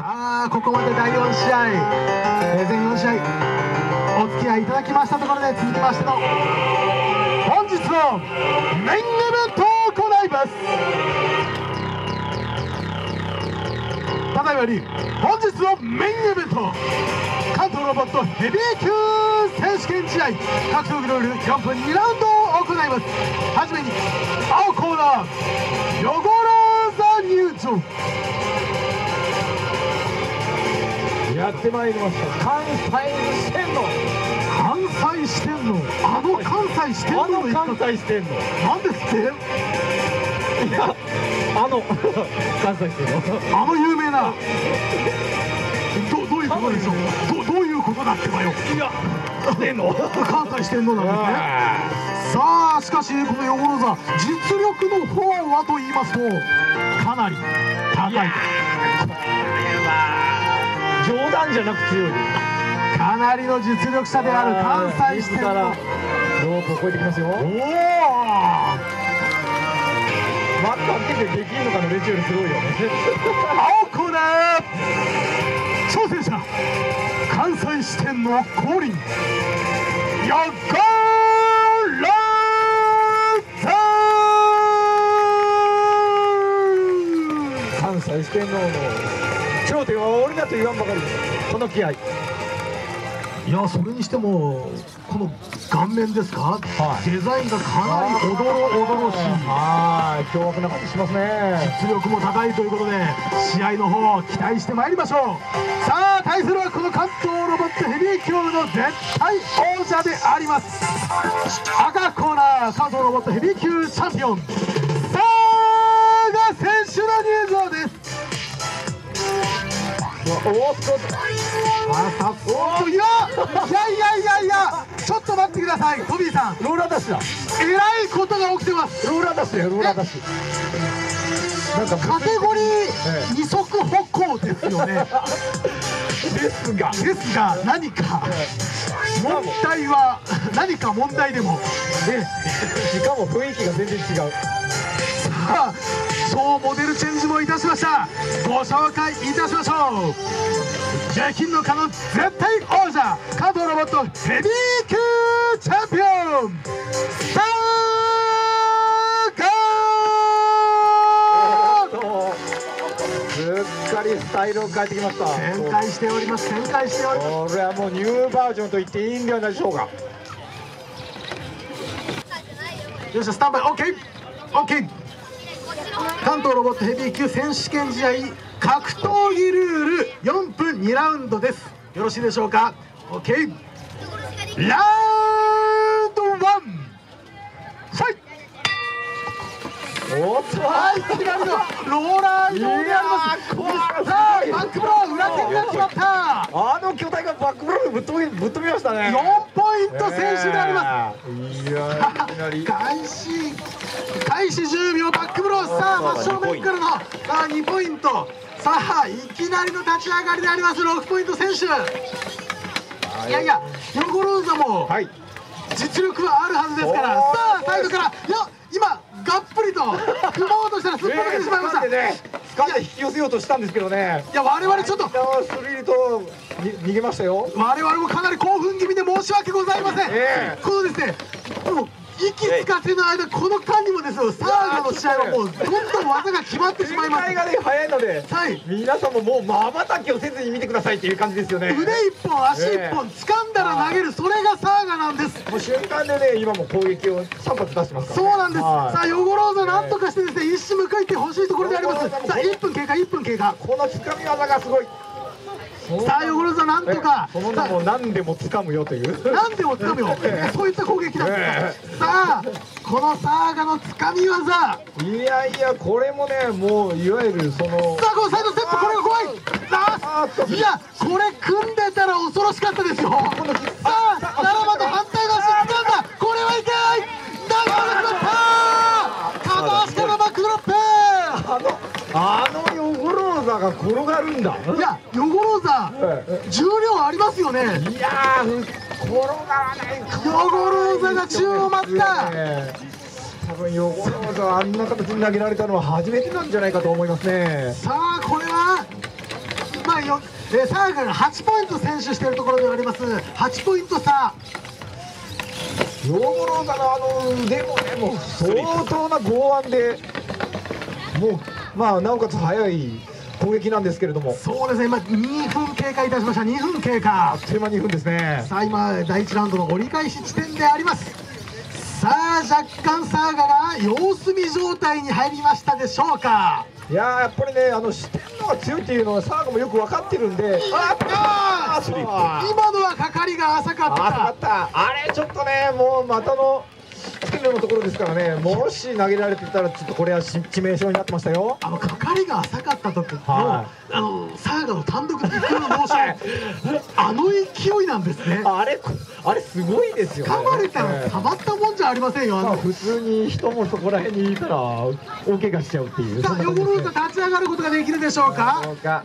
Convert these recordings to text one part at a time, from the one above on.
さあここまで第4試合、えー、全4試合お付き合いいただきましたところで続きましての本日のメインイベントを行います。ただいまより本日のメインイベント関東ロボットヘビー級選手権試合格闘技ルール4分2ラウンドを行います。はじめに青コーナーヨゴローザ入場やってまいりました。関西四天王関西四天王あの関西四天あ王のの関西四天王なんですって？いやあの 関西四天王あの有名な。どどういうことでしょう？どどういうことだってばよ。いや関西四天王なんですね。さあしかしこのヨゴロザ実力の方はと言いますとかなり高い冗談じゃなく強いかなりの実力者である関西四天王から。ロープを越えてきますよ。おおマック開けてできるのかのレチュールすごいよ。ね青コーナー挑戦者。関西支店の降臨。ヨゴロザ関西四天王の頂点は俺だと言わんばかりこの気合。いやそれにしてもこの顔面ですか、はい。デザインがかなりおどろおどろしい。はい。凶悪な感じしますね。実力も高いということで試合の方期待してまいりましょう。さあ対するはこの関東ロボットヘビー級の絶対王者であります。赤コーナー関東ロボットヘビー級チャンピオン。さあが選手の入場ですおーっとあさおいやいやいやいやいやちょっと待ってください。トビーさんローラーダッシュだえらいことが起きてます。ローラーダッシュだよローラーダッシュなんかカテゴリえー二足歩行ですよね。ですがですが何か問題は何か問題でも。ね。しかも雰囲気が全然違う。さあそうモデルチェンジもいたしました。ご紹介いたしましょう。激金の蚊の絶対王者関東ロボットヘビー級チャンピオン。さあすっかりスタイルを変えてきました。展開しております展開しておりますこれはもうニューバージョンと言っていいんではないでしょうか。よっしゃスタンバイ。OKOK 関東ロボットヘビー級選手権試合格闘技ルール4分2ラウンドです。よろしいでしょうか？OK ラウンド1ファイト。おっとはい、いきなりのローラー移動であります。いやーさあ、バックブロー裏手になってしまった。あの巨体がバックブローでぶっ飛びぶっ飛びましたね。4ポイント選手であります。すいやいきなり開始開始10秒バックブロー。さあ真正面からのさあ2ポイント。さあいきなりの立ち上がりであります。6ポイント選手い。やいやヨゴローザもはい。実力はあるはずですから。さあサイドからいや今がっぷりと組もうとしたらすっぽ抜けてしまいました、掴んでね掴んで引き寄せようとしたんですけどね。いや我々ちょっと。スリルとに逃げましたよ。我々もかなり興奮気味で申し訳ございません、ええ。このですねもう息つかせの間この間にもですよ。サーガの試合はもうどんどん技が決まってしまいます。がね早いのではい。皆さんももうまばたきをせずに見てくださいっていう感じですよね。腕一本足一本掴んだら投げる。それがサなんです。もう瞬間でね今も攻撃を3発出してますから、ね、そうなんです、はい。さあヨゴローザなんとかしてですね一矢報いてほしいところであります。さあ1分経過1分経過。この掴み技がすごい。さあヨゴローザなんとか。その名も何でも掴むよという。何でも掴むよ。そういった攻撃なんえです。さあこのサーガの掴み技。いやいやこれもねもういわゆるそのさあこのサイドステップこれが怖いいやこれ組んでたら恐ろしかったですよさあ7番の反対の足掴んだ。これはいけない。だから決まった片足からバックドロップあのあのヨゴローザが転がるんだ。いやヨゴローザえ重量ありますよね。いやー転がらないヨゴローザが宙を舞った。多分ヨゴローザはあんな形に投げられたのは初めてなんじゃないかと思いますね。さあこれはまあ今よ、えー、サーガが8ポイント先取しているところであります。8ポイント差。ヨーゴローザのあの腕もねもう相当な剛腕でもうまあなおかつ速い攻撃なんですけれども。そうですね今2分経過いたしました。2分経過。あっという間に2分ですね。さあ今第1ラウンドの折り返し地点であります。さあ若干サーガが様子見状態に入りましたでしょうか。いやーやっぱりねあの視点のが強いっていうのはサーガもよく分かってるんで。あああそう今のはかかりが浅かった。あかった。あれちょっとねもう股ののところですからねもし投げられてたらちょっとこれは致命傷になってましたよ。あのかかりが浅かった時の、はあのサーガの単独のモーションあの勢いなんですね。あれあれすごいですよね。噛まれたらええ。たまったもんじゃありませんよあの。まあ普通に人もそこら辺にいたら大怪我しちゃうっていう。さあ横ローザ立ち上がることができるでしょうか？そうか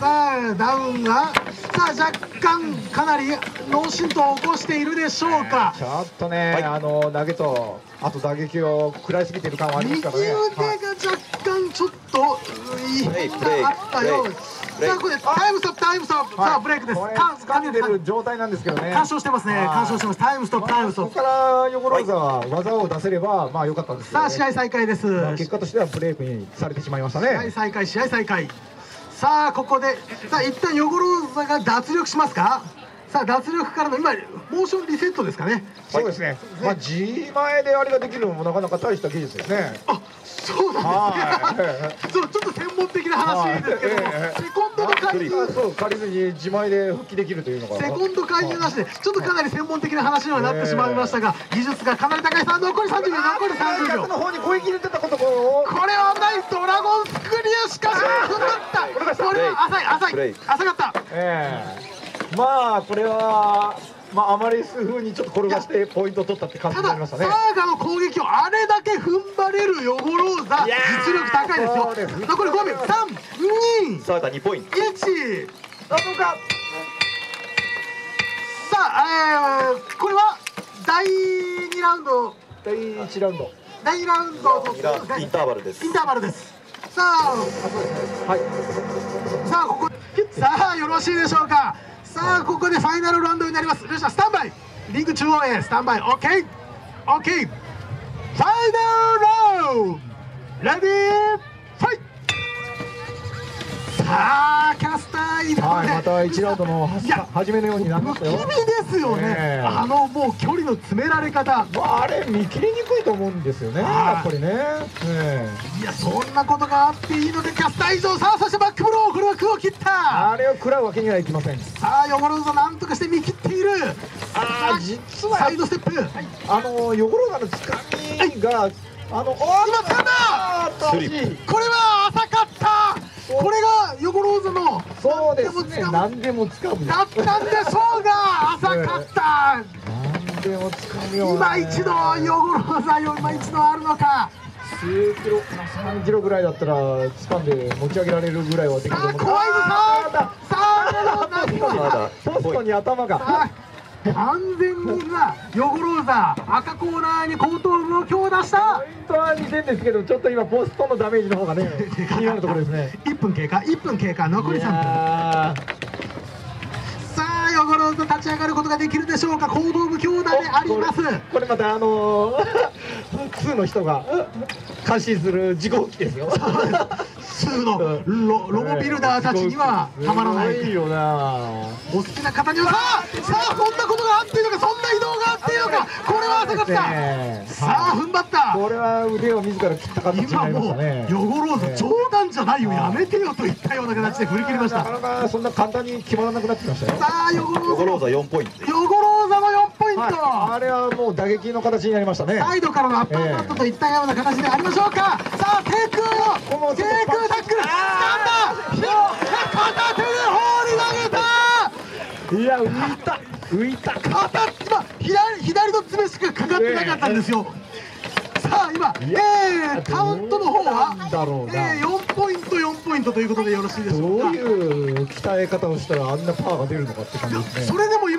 さあダウンがさあ若干かなり脳震盪を起こしているでしょうか。ちょっとね、あの投げとあと打撃を食らいすぎてる感はありま右腕すからね、がはい若干ちょっと異プレイ変があったようさあこれタイムストップタイムストップ。さあブレイクです。か掴んでる状態なんですけどね。干渉してますね。はい。干渉してます。タイムストップタイムストップ。ここから横ローザは技を出せればまあ良かったんですね、さあ試合再開です。まあ結果としてはブレイクにされてしまいました試合ね再開試合再開さあここでさあ一旦ヨゴローザが脱力しますか？さあ脱力からの今モーションリセットですかね？そうですね、まあ G 前であれができるのもなかなか大した技術ですね。あそうなんはですね。そうちょっと専門的な話ですけどセコンドの介入そう借りずに自前で復帰できるというのが。セコンド介入なしでちょっとかなり専門的な話にはなってしまいましたが技術がかなり高い。さあ残り30秒。残り30秒逆の方に攻撃入れてたことをこれは危ないドラゴンスクリューしかし踏んだった。これは浅い浅い。浅かった。ええ。まあこれはまあアマリス風にちょっと転がしてポイントを取ったって感じになりましたね。サーガの攻撃をあれだけ踏ん張れるヨゴローザ実力高いですよ。残り5秒321サーガ2ポイント。どうか。さあ、えー、これは第2ラウンド。第1ラウンド。第2ラウンドインターバルです。インターバルです。さあはいさあここさあよろしいでしょうか。さあここでファイナルラウンドになります。ルシャスタンバイ。リング中央へスタンバイ。OKOK ファイナルラウンド。レディーファイト。さあキャスター移動で、はいまた1ラウンドの初めのようになりましたよ不気味ですよね、あのもう距離の詰められ方。まああれ見切りにくいと思うんですよねはい。やっぱりね。え。いやそんなことがあっていいのでキャスター以上さあそしてバックブローこれは空を切った。あれを食らうわけにはいきません。さあ汚れぞなんとかして見切っている。あー実はサイドステップ。あの汚れがのつかみがあのお今掴んだこれは浅かったこれが横ローズのそうですね。何でも何でもつかむだったんでしょうが浅かった何でもつかむよ。今一度汚ローザよ今一度あるのか。数キロ3キロぐらいだったら掴んで持ち上げられるぐらいはできると思うさあ怖いぞさあさあポストに頭がさあ完全に今ヨゴローザ赤コーナーに後頭部を強打した。ポイントは似てるんですけどちょっと今ポストのダメージの方がね 気になるところですね。1分経過1分経過残りい3分やさあヨゴローザ立ち上がることができるでしょうか。後頭部強打であります。ーこれまたあのー、2の人が監視する事故機ですよ。普通のロロボビルダーたちにはたまらない。よな。お好きな方にはさあさあそんなことがあっていいのかそんな移動があっていいのかこれは浅かった。ねさあ踏ん張った。これは腕を自ら切った形にな今りましもうたねヨゴローズ冗談じゃないよやめてよといったような形で振り切りました。なかなかそんな簡単に決まらなくなってきましたよ。さあヨゴローズヨゴローザ4ポイント。ヨゴローザの4ポイント、はい、あれはもう打撃の形になりましたね。サイドからのアッパーカットといったような形でありましょうか、さあ低空の低空タックル掴んだひ片手で放り投げた。いや浮いた浮いた。片今左左の爪しかかかってなかったんですよ、さあ今、えー、カウントの方は？えー、4ポイント4ポイントということでよろしいでしょどううかいう鍛え方をしたらあんなパワーが出るのかって感じですね。それでも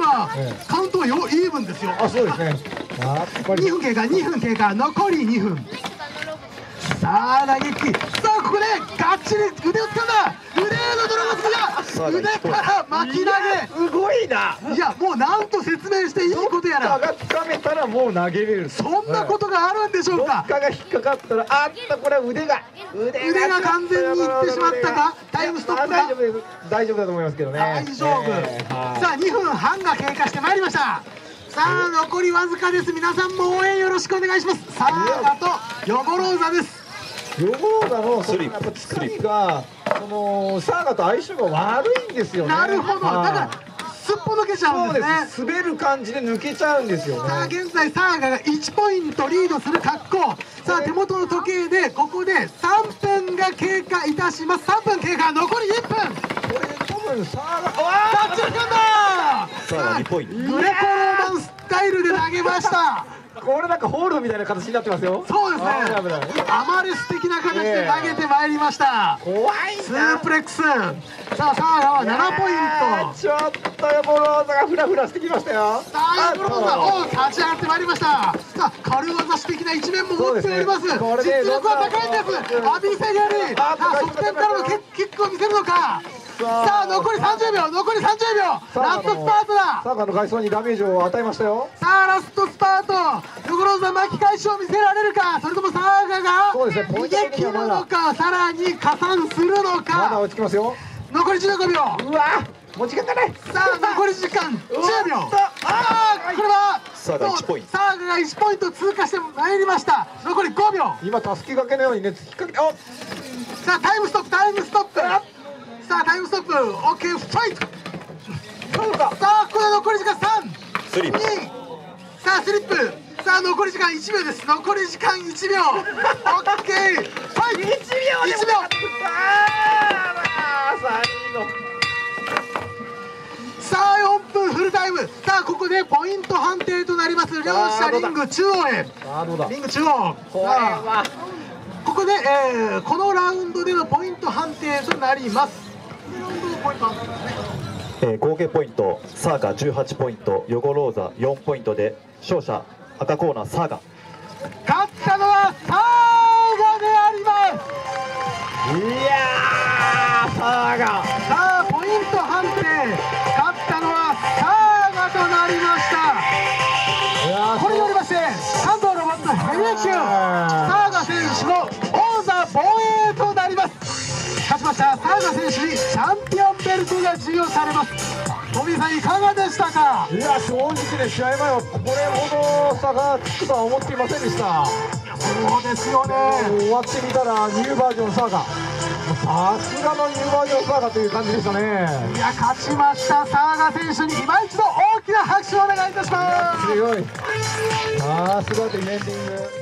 カウントはよイーブンですよ。あそうですね。やっぱり。2分経過2分経過残り2分。さあ打撃さあここでがっちり腕を掴んだ。腕のドラスいやさあ腕から巻き投げすごいないやもうなんと説明していいことやら。どっかがつかめたらもう投げれるそんなことがあるんでしょうかどっかが引っかかったらあったこれは腕が。腕腕が完全にいってしまったか。タイムストップが。大丈夫です大丈夫だと思いますけどね。大丈夫、さあ2分半が経過してまいりました。さあ残りわずかです。皆さんも応援よろしくお願いします。サーガとヨゴローザです。ヨゴローザのスリップがそのサーガと相性が悪いんですよね。なるほど。だはい。からすっぽ抜けちゃうんそうですね。です。滑る感じで抜けちゃうんですよさあね現在サーガが1ポイントリードする格好。さあ手元の時計でここで3分が経過いたします。3分経過残り1分。これ多分サーガタッチル君ださあ2ポイント。グレコローマンスタイルで投げましたこれなんかホールドみたいな形になってますよ。そうですね。アマレス的な形で投げてまいりました。怖いスなープレックス。さあサーガは7ポイント。ちょっとヨゴローザがフラフラしてきましたよ。さあヨゴローザお立ち上がってまいりましたさあ軽業師的な一面も持っております。ね。実力は高いんです。アビセゲリさああ側転からのキックを見せるのか。さあ。残り30秒。残り30秒。ラストスパートだ。サーガの外装にダメージを与えましたよ。さあラストスパート。ヨゴローザ巻き返しを見せられるか。それともサーガが逃げ切るのか。さらに加算するのまだか落ちきますよ。残り15秒。うわ持ちがかない。さあ残り時間。10秒ああこれはサーガ1ポイント。サーガが1ポイント通過してまいりました。残り5秒。今たすき掛けのようにね引っ掛けおさあタイムストップタイムストップ。さあタイムストップ。オッケーファイト。さあここで残り時間3スリップ。2さあスリップ。さあ残り時間1秒です。残り時間1秒。オここでポイント判定となります。両者リング中央へ。リング中央。こここで、えーこのラウンドでのポイント判定となります。えー合計ポイントサーガ18ポイントヨゴローザ4ポイントで勝者赤コーナーサーガ。勝ったのはサーガであります。いやーサーガます勝ちましたサーガ選手にチャンピオンベルトが授与されます。トミーさんいかがでしたか？いや正直ね試合前はこれほど差がつくとは思っていませんでした。そうですよね。終わってみたらニューバージョンサーガさすがのニューバージョンサーガという感じでしたね。いや勝ちましたサーガ選手に今一度大きな拍手をお願いいたします。強い。さすがディフェンディング